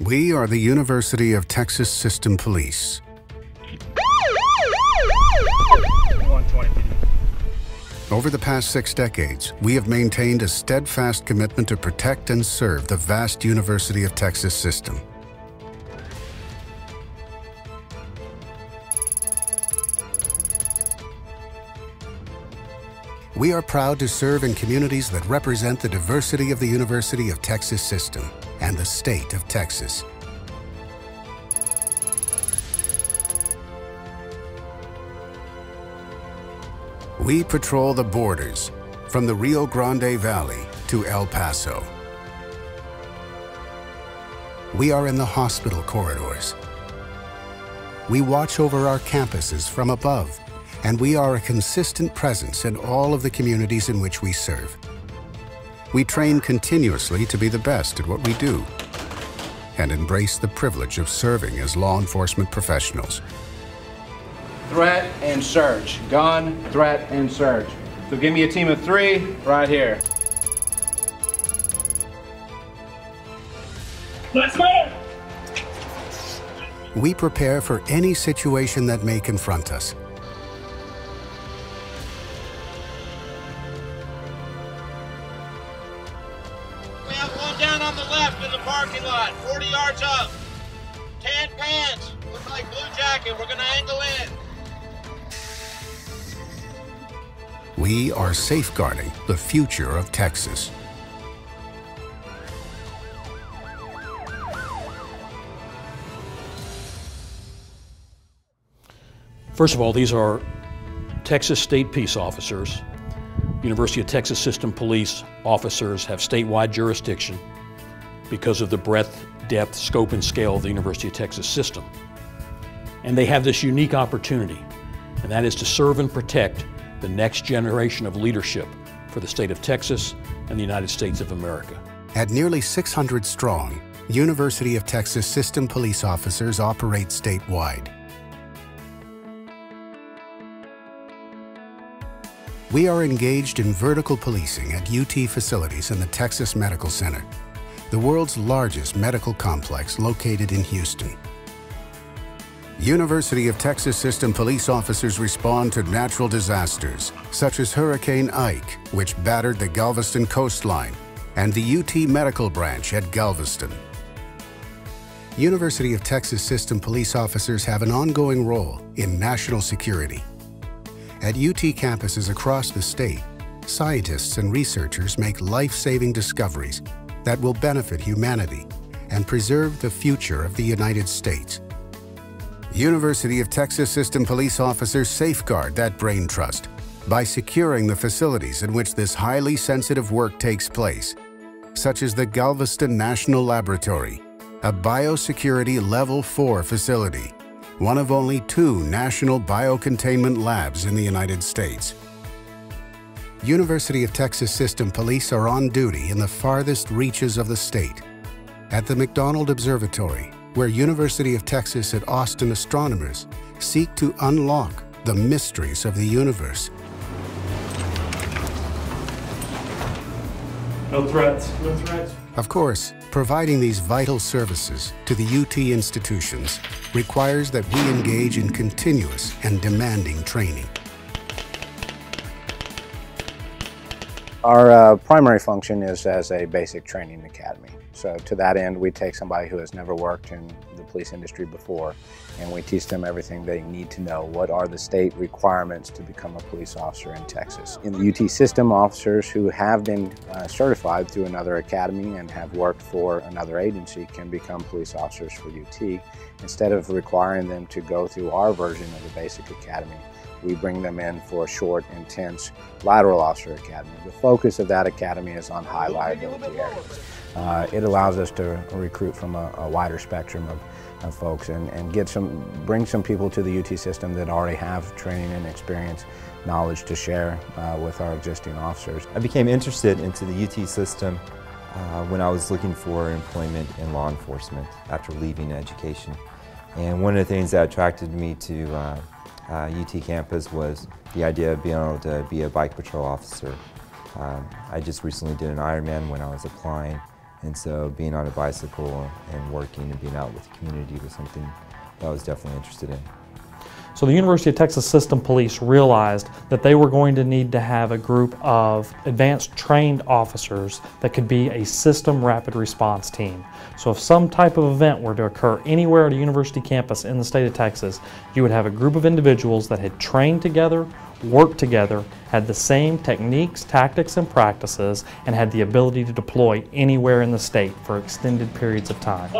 We are the University of Texas System Police. Over the past six decades, we have maintained a steadfast commitment to protect and serve the vast University of Texas system. We are proud to serve in communities that represent the diversity of the University of Texas system and the state of Texas. We patrol the borders from the Rio Grande Valley to El Paso. We are in the hospital corridors. We watch over our campuses from above, and we are a consistent presence in all of the communities in which we serve. We train continuously to be the best at what we do and embrace the privilege of serving as law enforcement professionals threat, and search. Gun, threat, and search. So give me a team of three right here. Let's go! We prepare for any situation that may confront us. Parking 40 yards up. Tan pants, looks like blue jacket. We're gonna angle in. We are safeguarding the future of Texas. First of all, these are Texas State Peace Officers. University of Texas System Police officers have statewide jurisdiction because of the breadth, depth, scope, and scale of the University of Texas system. And they have this unique opportunity, and that is to serve and protect the next generation of leadership for the state of Texas and the United States of America. At nearly 600 strong, University of Texas system police officers operate statewide. We are engaged in vertical policing at UT facilities in the Texas Medical Center, the world's largest medical complex located in Houston. University of Texas System police officers respond to natural disasters, such as Hurricane Ike, which battered the Galveston coastline, and the UT Medical Branch at Galveston. University of Texas System police officers have an ongoing role in national security. At UT campuses across the state, scientists and researchers make life-saving discoveries that will benefit humanity and preserve the future of the United States. University of Texas System police officers safeguard that brain trust by securing the facilities in which this highly sensitive work takes place, such as the Galveston National Laboratory, a biosecurity Level 4 facility, one of only two national biocontainment labs in the United States. University of Texas System police are on duty in the farthest reaches of the state, at the McDonald Observatory, where University of Texas at Austin astronomers seek to unlock the mysteries of the universe. No threats, no threats. Of course, providing these vital services to the UT institutions requires that we engage in continuous and demanding training. Our uh, primary function is as a basic training academy. So to that end, we take somebody who has never worked in the police industry before and we teach them everything they need to know. What are the state requirements to become a police officer in Texas? In the UT system, officers who have been uh, certified through another academy and have worked for another agency can become police officers for UT. Instead of requiring them to go through our version of the basic academy, we bring them in for a short, intense lateral officer academy. The focus of that academy is on high liability areas. Uh, it allows us to recruit from a, a wider spectrum of, of folks and, and, get some, bring some people to the UT system that already have training and experience, knowledge to share uh, with our existing officers. I became interested into the UT system uh, when I was looking for employment in law enforcement after leaving education. And one of the things that attracted me to uh, UT campus was the idea of being able to be a bike patrol officer. Um, I just recently did an Ironman when I was applying And so being on a bicycle and working and being out with the community was something that I was definitely interested in. So the University of Texas System Police realized that they were going to need to have a group of advanced trained officers that could be a system rapid response team. So if some type of event were to occur anywhere at a university campus in the state of Texas, you would have a group of individuals that had trained together, worked together, had the same techniques, tactics, and practices, and had the ability to deploy anywhere in the state for extended periods of time.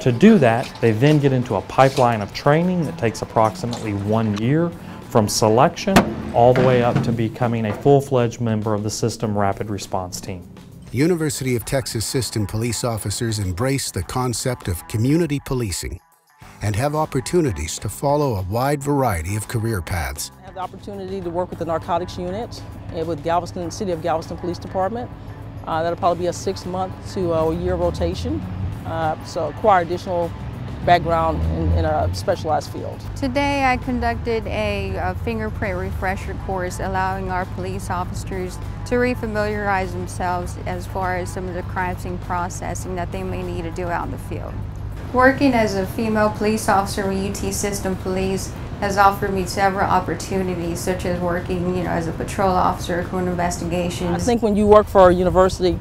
To do that, they then get into a pipeline of training that takes approximately one year from selection all the way up to becoming a full-fledged member of the System Rapid Response Team. University of Texas System police officers embrace the concept of community policing and have opportunities to follow a wide variety of career paths I have the opportunity to work with the narcotics unit and with Galveston, City of Galveston Police Department. Uh, that'll probably be a six month to a year rotation. Uh, so acquire additional background in, in, a specialized field. Today I conducted a, a, fingerprint refresher course allowing our police officers to refamiliarize themselves as far as some of the crime scene processing that they may need to do out in the field. Working as a female police officer with UT System Police has offered me several opportunities, such as working, you know, as a patrol officer, or criminal investigations. I think when you work for a university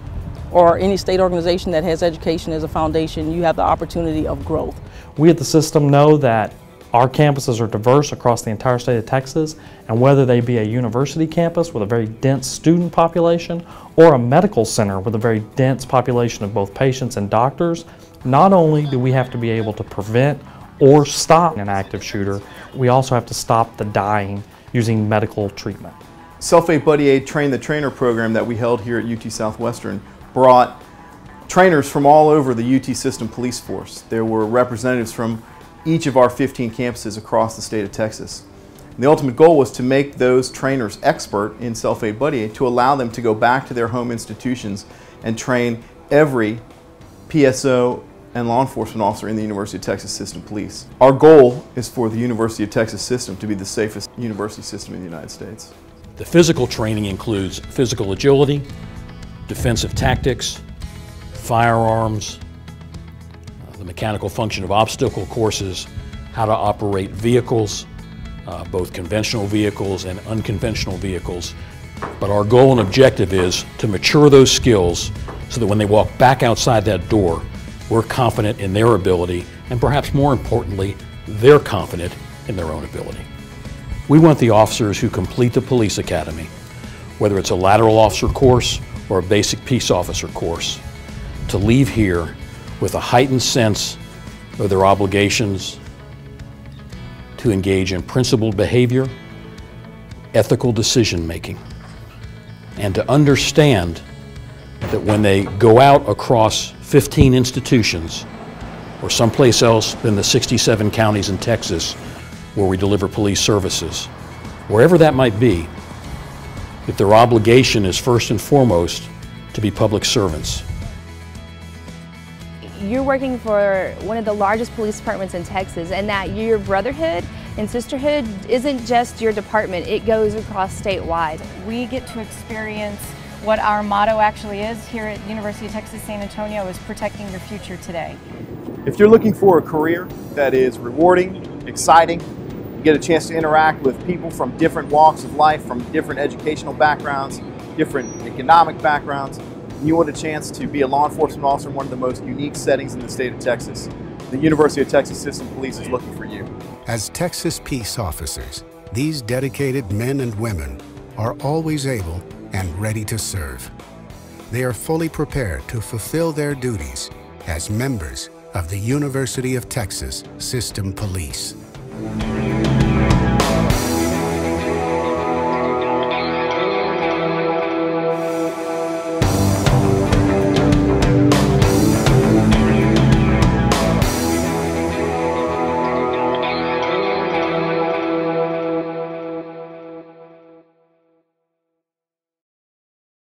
or any state organization that has education as a foundation, you have the opportunity of growth. We at the system know that our campuses are diverse across the entire state of Texas, and whether they be a university campus with a very dense student population or a medical center with a very dense population of both patients and doctors, not only do we have to be able to prevent or stop an active shooter, we also have to stop the dying using medical treatment. Self-Aid Buddy Aid Train the Trainer program that we held here at UT Southwestern brought trainers from all over the UT System Police Force. There were representatives from each of our 15 campuses across the state of Texas. The ultimate goal was to make those trainers expert in self-aid buddy aid to allow them to go back to their home institutions and train every PSO and law enforcement officer in the University of Texas System Police. Our goal is for the University of Texas system to be the safest university system in the United States. The physical training includes physical agility, defensive tactics, firearms, uh, the mechanical function of obstacle courses, how to operate vehicles, uh, both conventional vehicles and unconventional vehicles. But our goal and objective is to mature those skills so that when they walk back outside that door, we're confident in their ability, and perhaps more importantly, they're confident in their own ability. We want the officers who complete the police academy, whether it's a lateral officer course or a basic peace officer course, to leave here with a heightened sense of their obligations to engage in principled behavior, ethical decision making, and to understand that when they go out across 15 institutions or someplace else than the 67 counties in Texas where we deliver police services, wherever that might be, that their obligation is first and foremost to be public servants. You're working for one of the largest police departments in Texas and that your brotherhood and sisterhood isn't just your department, it goes across statewide. We get to experience what our motto actually is here at University of Texas San Antonio is protecting your future today. If you're looking for a career that is rewarding, exciting, you get a chance to interact with people from different walks of life, from different educational backgrounds, different economic backgrounds, and you want a chance to be a law enforcement officer in one of the most unique settings in the state of Texas, the University of Texas System Police is looking for you. As Texas peace officers, these dedicated men and women are always able and ready to serve. They are fully prepared to fulfill their duties as members of the University of Texas System Police.